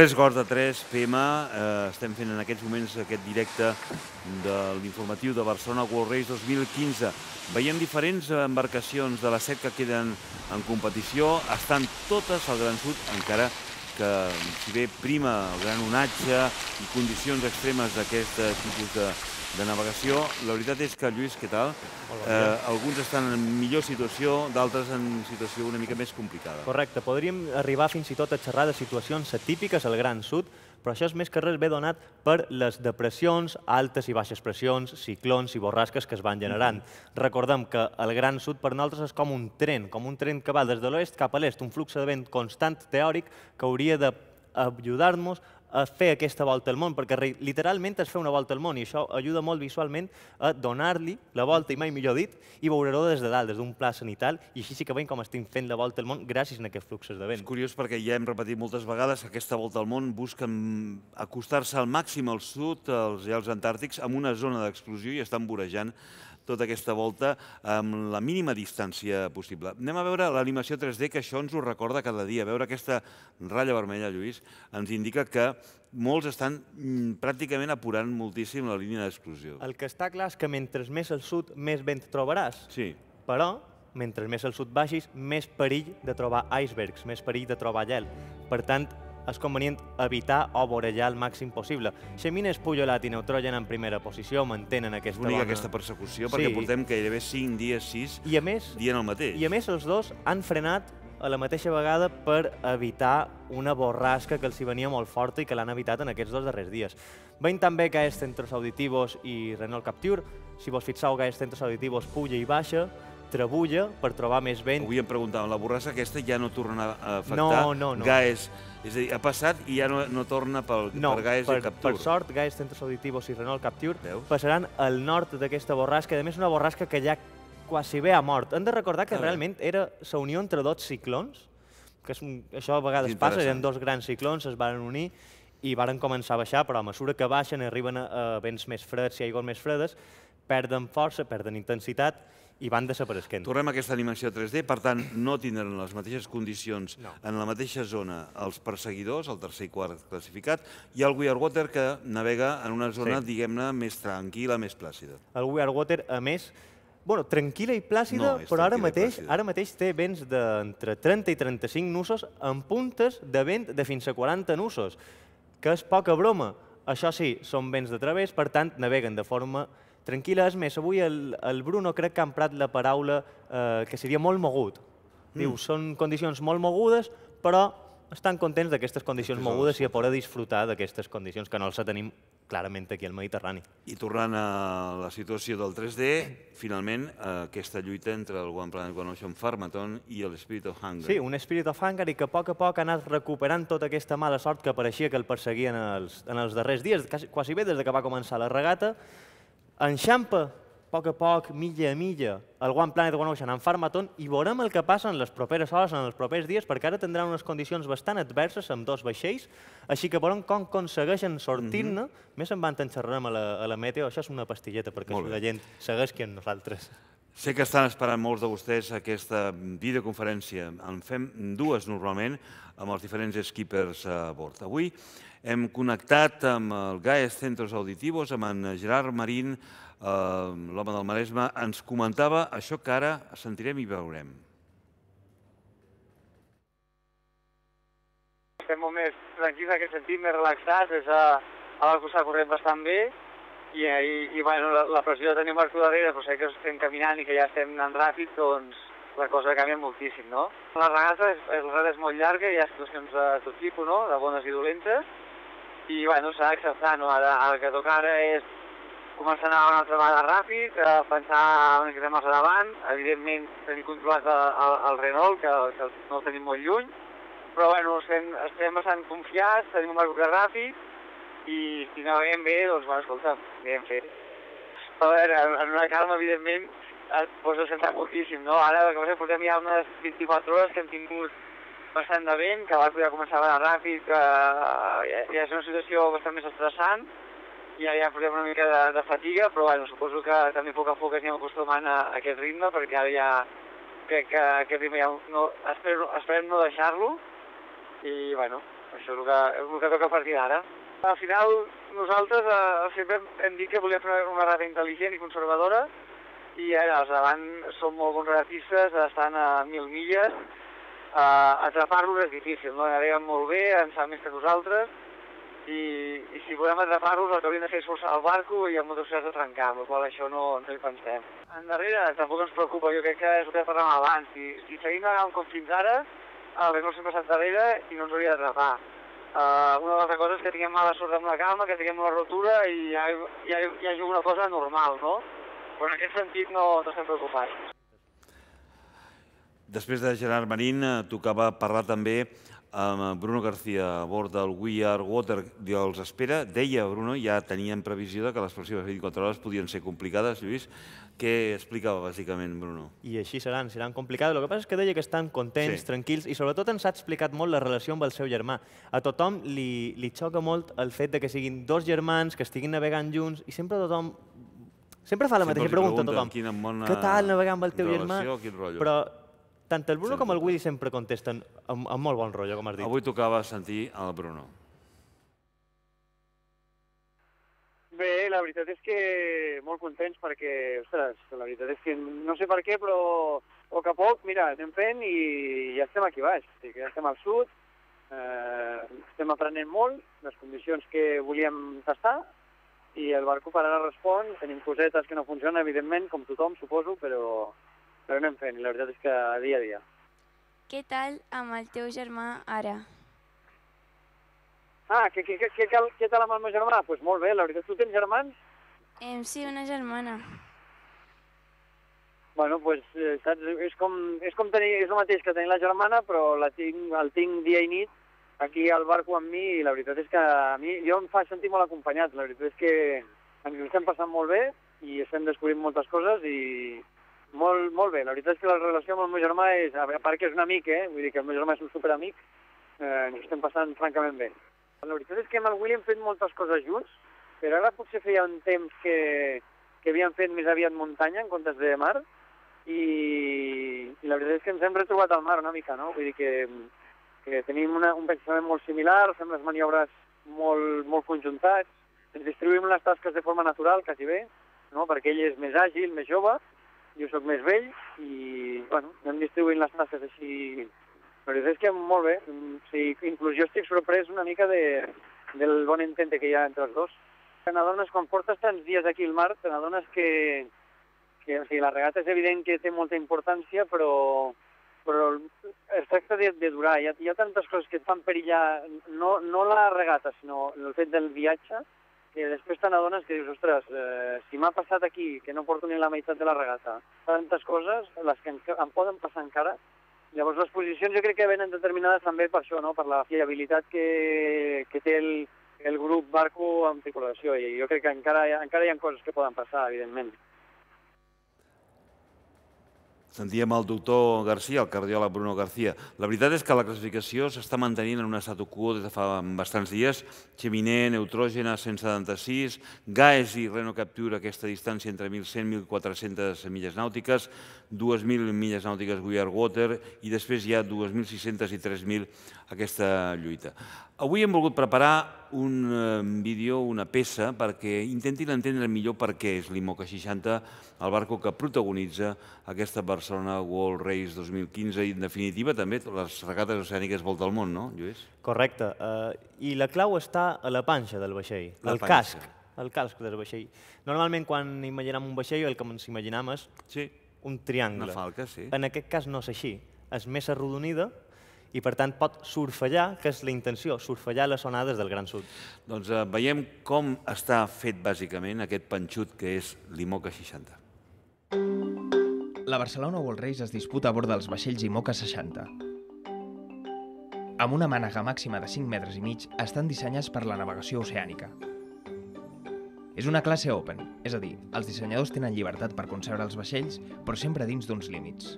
Tres gots de 3 PM, eh, estem fent en aquests moments aquest directe de l'informatiu de Barcelona World Race 2015. Veiem diferents embarcacions de les set que queden en competició, estan totes al Gran Sud, encara que si bé prima el gran onatge i condicions extremes d'aquest tipus de, de navegació. La veritat és que, Lluís, què tal? Eh, alguns estan en millor situació, d'altres en situació una mica més complicada. Correcte, podríem arribar fins i tot a xerrar de situacions atípiques al Gran Sud, però això és més que res ve donat per les depressions, altes i baixes pressions, ciclons i borrasques que es van generant. Mm -hmm. Recordem que el Gran Sud per nosaltres és com un tren, com un tren que va des de l'oest cap a l'est, un flux de vent constant teòric que hauria d'ajudar-nos a fer aquesta volta al món, perquè literalment és fer una volta al món i això ajuda molt visualment a donar-li la volta, i mai millor dit, i veure-ho des de dalt, des d'un pla sanital, i així sí que veiem com estem fent la volta al món gràcies a aquests fluxos de vent. És curiós perquè ja hem repetit moltes vegades que aquesta volta al món busquen acostar-se al màxim al sud, als gels antàrtics, amb una zona d'explosió i estan vorejant tota aquesta volta amb la mínima distància possible. Anem a veure l'animació 3D, que això ens ho recorda cada dia. Veure aquesta ratlla vermella, Lluís, ens indica que molts estan mm, pràcticament apurant moltíssim la línia d'exclusió. El que està clar és que mentre més al sud, més vent trobaràs. Sí. Però, mentre més al sud baixis, més perill de trobar icebergs, més perill de trobar gel. Per tant, és convenient evitar o vorellar el màxim possible. Xemines, Pujolat i Neutrogen en primera posició mantenen aquesta bona... aquesta persecució, sí. perquè portem gairebé 5 dies, 6, I a més, dient el mateix. I a més, els dos han frenat a la mateixa vegada per evitar una borrasca que els hi venia molt forta i que l'han evitat en aquests dos darrers dies. Veiem també que és Centros Auditivos i Renault Capture. Si vos fixeu que és Centros Auditivos puja i baixa, trebulla per trobar més vent. Avui em preguntàvem, la borrassa aquesta ja no torna a afectar no, no, no. Gaes, és a dir, ha passat i ja no, no torna pel, no, per Gaes per, i Captur. per sort, Gaes, Centros Auditivos i Renault Capture Veus? passaran al nord d'aquesta borrasca, a més una borrasca que ja quasi bé ha mort. Hem de recordar que realment era la unió entre dos ciclons, que és un, això a vegades passa, eren dos grans ciclons, es van unir i varen començar a baixar, però a mesura que baixen arriben a, a vents més freds i aigües més fredes, perden força, perden intensitat i van desapareixent. Tornem a aquesta animació 3D, per tant, no tindran les mateixes condicions no. en la mateixa zona els perseguidors, el tercer i quart classificat, i el We Are Water que navega en una zona, sí. diguem-ne, més tranquil·la, més plàcida. El We Are Water, a més, bueno, tranquil·la i plàcida, no, però ara mateix, ara mateix té vents d'entre 30 i 35 nusos amb puntes de vent de fins a 40 nusos, que és poca broma. Això sí, són vents de través, per tant, naveguen de forma tranquil·la. És més, avui el, el Bruno crec que ha emprat la paraula eh, que seria molt mogut. Diu, mm. són condicions molt mogudes, però estan contents d'aquestes condicions mogudes i a poder disfrutar d'aquestes condicions que no els tenim clarament aquí al Mediterrani. I tornant a la situació del 3D, finalment, aquesta lluita entre el One Planet One Ocean Pharmaton i el Spirit of Hunger. Sí, un Spirit of Hunger i que a poc a poc ha anat recuperant tota aquesta mala sort que apareixia que el perseguien en els, en els darrers dies, quasi, quasi bé des que va començar la regata, enxampa a poc a poc, milla a milla, el One Planet One Ocean en Farmaton i veurem el que passa en les properes hores, en els propers dies, perquè ara tindran unes condicions bastant adverses amb dos vaixells, així que veurem com aconsegueixen sortir-ne. Mm -hmm. Més en van xerrarem a la, a la meteo, això és una pastilleta perquè la gent segueixi amb nosaltres. Sé que estan esperant molts de vostès aquesta videoconferència. En fem dues normalment amb els diferents skippers a bord. Avui hem connectat amb el GAES Centros Auditivos, amb en Gerard Marín, eh, l'home del Maresme, ens comentava això que ara sentirem i veurem. Estem molt més tranquils en aquest sentit, més relaxats, és a, a l'arc s'ha corrent bastant bé i, i, i bueno, la, la pressió de tenir Marco darrere, però sé que estem caminant i que ja estem anant ràpid, doncs la cosa canvia moltíssim, no? La regata és, és, és molt llarga, hi ha situacions de tot tipus, no?, de bones i dolentes, i bueno, s'ha d'acceptar, no? Ara, el que toca ara és començar a anar una altra vegada ràpid, a pensar una miqueta més davant, evidentment tenir controlat el, el, el Renault, que, que no el tenim molt lluny, però bueno, estem, estem bastant confiats, tenim un que ràpid, i si no veiem bé, doncs bueno, escolta, hem fet. A veure, en una calma, evidentment, et pots sentar moltíssim, no? Ara, el que passa, portem ja unes 24 hores que hem tingut bastant de vent, que va poder començar a anar ràpid, que ja, ja és una situació bastant més estressant, ja, ja portem una mica de, de fatiga, però bueno, suposo que també a poc a poc ens anem acostumant a, a aquest ritme, perquè ara ja crec que aquest ritme ja no, espero, esperem no deixar-lo, i bueno, això és el que, el que toca a partir d'ara. Al final, nosaltres eh, sempre hem, hem dit que volíem fer una, rata intel·ligent i conservadora, i ara els davant són molt bons ratistes, estan a mil milles, uh, atrapar-los és difícil, no? naveguen molt bé, en saben més que nosaltres, i, i si volem atrapar-los el que hauríem de fer és forçar el barco i amb moltes possibilitats de trencar, amb la qual això no, no hi pensem. Endarrere tampoc ens preocupa, jo crec que és el que parlàvem abans, si, si seguim navegant com fins ara, el vent no sempre està darrere i no ens hauria d'atrapar. Uh, una altra cosa és que tinguem mala sort amb la calma, que tinguem una rotura i hi, ha, hi, ha, hi hagi una cosa normal, no? Però en aquest sentit no, no estem preocupats. Després de Gerard Marín, eh, tocava parlar també amb Bruno García a bord del We Are Water els espera. Deia Bruno, ja tenien previsió de que les pròximes 24 hores podien ser complicades, Lluís. Què explicava bàsicament Bruno? I així seran, seran complicades. El que passa és que deia que estan contents, sí. tranquils, i sobretot ens ha explicat molt la relació amb el seu germà. A tothom li, li xoca molt el fet de que siguin dos germans, que estiguin navegant junts, i sempre tothom Sempre fa la Sempre mateixa pregunta a tothom. Què tal navegar amb el teu relació, germà? Però tant el Bruno Sens com el. Willy sempre contesten amb, amb molt bon rotllo, com has dit. Avui tocava sentir el Bruno. Bé, la veritat és que molt contents perquè, ostres, la veritat és que no sé per què, però a poc a poc, mira, anem fent i ja estem aquí baix. O sigui, ja estem al sud, eh, estem aprenent molt, les condicions que volíem tastar, i el barco per ara respon, tenim cosetes que no funcionen, evidentment, com tothom, suposo, però, però anem fent, la veritat és que dia a dia. Què tal amb el teu germà ara? Ah, què, què, què, què, què tal amb el meu germà? Doncs pues molt bé, la veritat, tu tens germans? Em, sí, una germana. Bueno, pues, eh, saps, és com, és com tenir, és el mateix que tenir la germana, però la tinc, el tinc dia i nit aquí al barco amb mi i la veritat és que a mi, jo em fa sentir molt acompanyat. La veritat és que ens ho estem passant molt bé i estem descobrint moltes coses i molt, molt bé. La veritat és que la relació amb el meu germà és, a part que és un amic, eh? vull dir que el meu germà és un superamic, eh, ens estem passant francament bé. La veritat és que amb el Willy hem fet moltes coses junts, però ara potser feia un temps que, que havíem fet més aviat muntanya en comptes de mar, i, i la veritat és que ens hem retrobat al mar una mica, no? Vull dir que, que tenim una, un pensament molt similar, fem les maniobres molt, molt conjuntats, ens distribuïm les tasques de forma natural, quasi bé, no? perquè ell és més àgil, més jove, jo sóc més vell, i bueno, anem distribuint les tasques així. La veritat és que molt bé, o sigui, inclús jo estic sorprès una mica de, del bon entente que hi ha entre els dos. Te n'adones, quan portes tants dies aquí al mar, te n'adones que, que o sigui, la regata és evident que té molta importància, però, però es tracta de, de durar. Hi ha, hi ha tantes coses que et fan perillar, no, no la regata, sinó el fet del viatge, que després te n'adones que dius, ostres, eh, si m'ha passat aquí, que no porto ni la meitat de la regata, tantes coses, les que em, poden passar encara, llavors les posicions jo crec que venen determinades també per això, no? per la fiabilitat que, que té el, el grup barco amb tripulació, i jo crec que encara, encara hi ha coses que poden passar, evidentment. Sentíem el doctor Garcia, el cardiòleg Bruno García. La veritat és que la classificació s'està mantenint en un statu quo des de fa bastants dies. Cheminé, Neutrògena, 176, Gaes i Reno Capture, aquesta distància entre 1.100 i 1.400 milles nàutiques, 2.000 milles nàutiques We Are Water i després hi ha 2.600 i 3.000 aquesta lluita. Avui hem volgut preparar un eh, vídeo, una peça, perquè intentin entendre millor per què és l'IMOCA 60 el barco que protagonitza aquesta Barcelona World Race 2015 i, en definitiva, també les regates oceàniques volta al món, no, Lluís? Correcte. Uh, I la clau està a la panxa del vaixell, La el panxa. casc, el casc del vaixell. Normalment, quan imaginem un vaixell, el que ens imaginem és Sí, un triangle. una falca, sí. En aquest cas no és així. És més arrodonida i, per tant, pot surfallar, que és la intenció, surfallar les onades del Gran Sud. Doncs eh, veiem com està fet, bàsicament, aquest panxut que és l'IMOCA 60. La Barcelona World Race es disputa a bord dels vaixells IMOCA 60. Amb una mànega màxima de 5 metres i mig, estan dissenyats per la navegació oceànica. És una classe open, és a dir, els dissenyadors tenen llibertat per concebre els vaixells, però sempre dins d'uns límits.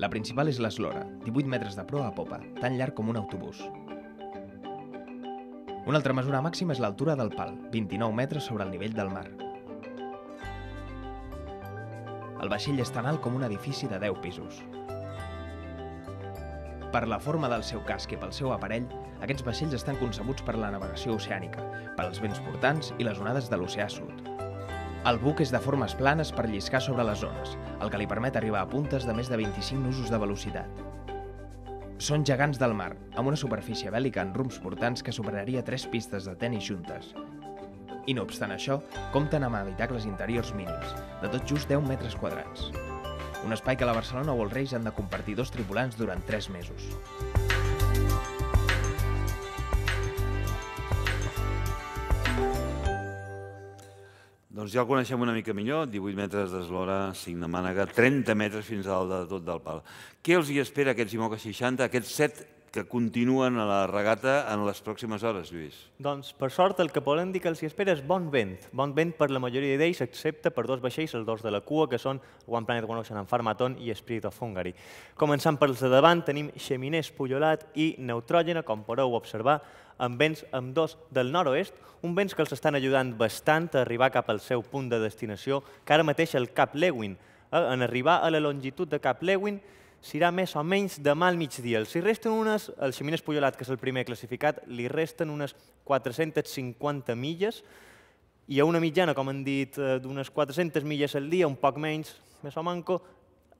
La principal és l'eslora, 18 metres de proa a popa, tan llarg com un autobús. Una altra mesura màxima és l'altura del pal, 29 metres sobre el nivell del mar. El vaixell és tan alt com un edifici de 10 pisos. Per la forma del seu casc i pel seu aparell, aquests vaixells estan concebuts per la navegació oceànica, per als vents portants i les onades de l'oceà sud. El buc és de formes planes per lliscar sobre les zones, el que li permet arribar a puntes de més de 25 nusos de velocitat. Són gegants del mar, amb una superfície bèl·lica en rums portants que superaria tres pistes de tennis juntes. I no obstant això, compten amb habitacles interiors mínims, de tot just 10 metres quadrats. Un espai que la Barcelona World Race han de compartir dos tripulants durant 3 mesos. Doncs ja el coneixem una mica millor, 18 metres d'eslora, 5 de mànega, 30 metres fins al de tot del pal. Què els hi espera aquests IMOCA 60, aquests 7 que continuen a la regata en les pròximes hores, Lluís? Doncs, per sort, el que podem dir que els hi espera és bon vent. Bon vent per la majoria d'ells, excepte per dos vaixells, els dos de la cua, que són One Planet One Ocean Farmaton i Spirit of Hungary. Començant pels de davant, tenim Xeminés Pullolat i Neutrògena, com podeu observar, amb vents amb dos del nord-oest, un vents que els estan ajudant bastant a arribar cap al seu punt de destinació, que ara mateix el Cap Lewin. Eh, en arribar a la longitud de Cap Lewin serà més o menys demà al migdia. Els hi resten unes, el Ximines Pullolat, que és el primer classificat, li resten unes 450 milles, i a una mitjana, com han dit, eh, d'unes 400 milles al dia, un poc menys, més o manco,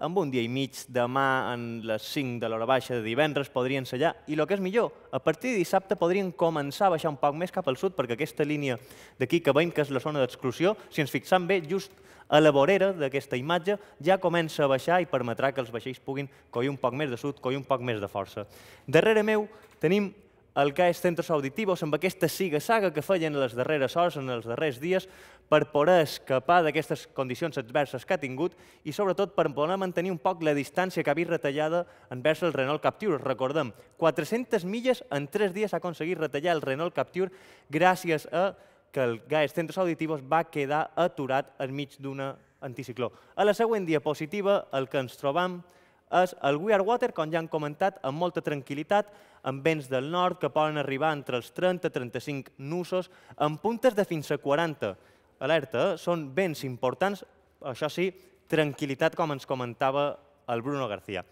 amb un dia i mig, demà en les 5 de l'hora baixa de divendres podrien ser allà. I el que és millor, a partir de dissabte podrien començar a baixar un poc més cap al sud, perquè aquesta línia d'aquí que veiem que és la zona d'exclusió, si ens fixam bé, just a la vorera d'aquesta imatge ja comença a baixar i permetrà que els vaixells puguin coir un poc més de sud, coir un poc més de força. Darrere meu tenim el que és centres auditivos amb aquesta siga-saga que feien les darreres hores, en els darrers dies, per poder escapar d'aquestes condicions adverses que ha tingut i sobretot per poder mantenir un poc la distància que havia retallada envers el Renault Capture. Recordem, 400 milles en 3 dies ha aconseguit retallar el Renault Capture gràcies a que el Gaes Centros Auditivos va quedar aturat enmig d'una anticicló. A la següent diapositiva el que ens trobam és el We Are Water, com ja han comentat, amb molta tranquil·litat, amb vents del nord que poden arribar entre els 30 i 35 nusos, amb puntes de fins a 40. Alerta, eh? són vents importants, això sí, tranquil·litat, com ens comentava el Bruno García.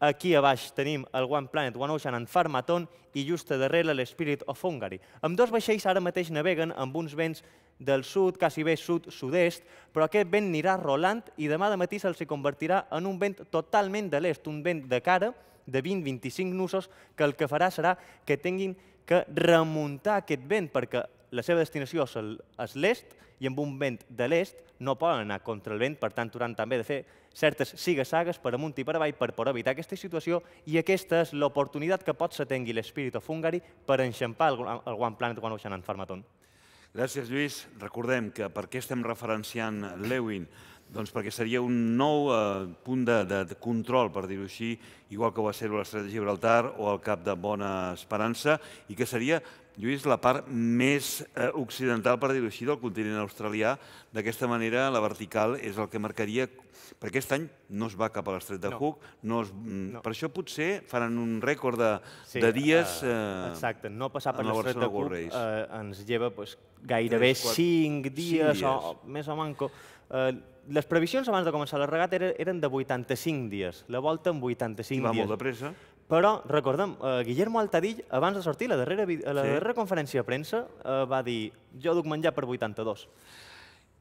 Aquí a baix tenim el One Planet, One Ocean en Farmaton i just a darrere l'Spirit of Hungary. Amb dos vaixells ara mateix naveguen amb uns vents del sud, quasi bé sud-sud-est, però aquest vent anirà rolant i demà de matí se'ls convertirà en un vent totalment de l'est, un vent de cara de 20-25 nusos que el que farà serà que tinguin que remuntar aquest vent perquè la seva destinació és l'est i amb un vent de l'est no poden anar contra el vent, per tant, hauran també de fer certes siga-sagues per amunt i per avall per poder evitar aquesta situació i aquesta és l'oportunitat que pot se tengui l'Spirit of Hungary per enxampar el One Planet One Ocean en Farmaton. Gràcies, Lluís. Recordem que per què estem referenciant Lewin? Doncs perquè seria un nou eh, punt de, de, de control, per dir-ho així, igual que ho va ser l'Estret de Gibraltar o el Cap de Bona Esperança, i que seria Lluís, la part més eh, occidental, per dir-ho així, del continent australià. D'aquesta manera, la vertical és el que marcaria... Per aquest any no es va cap a l'estret de no. Hook, no es, mm, no. per això potser faran un rècord de, sí, de dies... Eh, exacte, no passar per l'estret de Hook eh, ens lleva pues, gairebé 5 dies, dies, o més o manco. Eh, les previsions abans de començar la regata eren de 85 dies, la volta en 85 I va dies. molt de pressa. Però, recordem, eh, Guillermo Altadill, abans de sortir la darrera, la sí. darrera conferència de premsa, eh, va dir jo duc menjar per 82.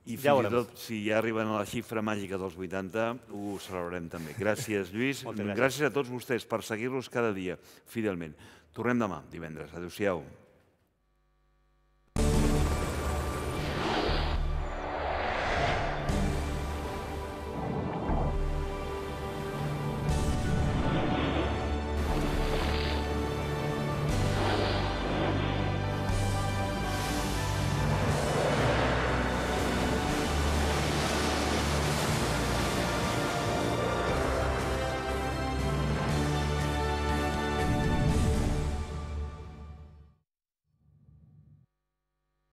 I fins ja i tot, si ja arriben a la xifra màgica dels 80, ho celebrarem també. Gràcies, Lluís. gràcies. gràcies a tots vostès per seguir-los cada dia, fidelment. Tornem demà, divendres. Adéu-siau.